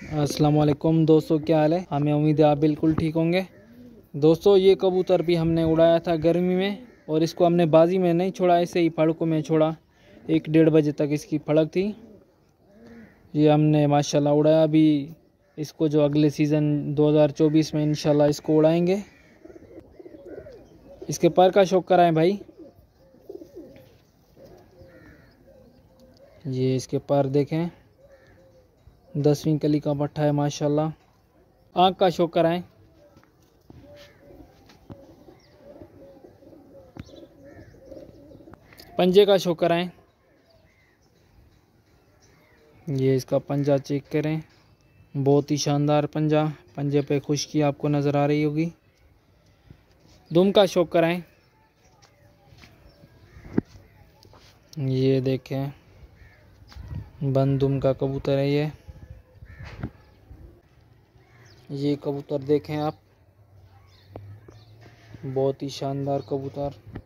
अस्सलाम वालेकुम दोस्तों, क्या हाल है? हमें उम्मीद है आप बिल्कुल ठीक होंगे। दोस्तों, ये कबूतर भी हमने उड़ाया था गर्मी में और इसको हमने बाजी में नहीं छोड़ा ऐसे ही फड़कों में छोड़ा। एक डेढ़ बजे तक इसकी फड़क थी। ये हमने माशाल्लाह उड़ाया अभी इसको जो अगले सीज़न 2024 में इंशाल्लाह इसको उड़ाएँगे। इसके पर का शौक कराएँ भाई। ये इसके पर देखें। दसवीं कली का पट्टा है, माशाल्लाह। आँख का शो कराएँ पंजे का शो कराएँ ये इसका पंजा चेक करें। बहुत ही शानदार पंजा। पंजे पे खुशकी आपको नज़र आ रही होगी। दुम का शौक कराएँ ये देखें। बंद दुम का कबूतर है ये। ये कबूतर देखें आप। बहुत ही शानदार कबूतर।